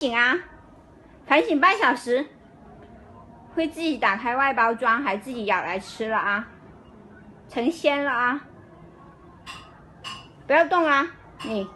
醒啊，反省半小时会自己打开外包装，还自己咬来吃了啊，成仙了啊，不要动啊，你。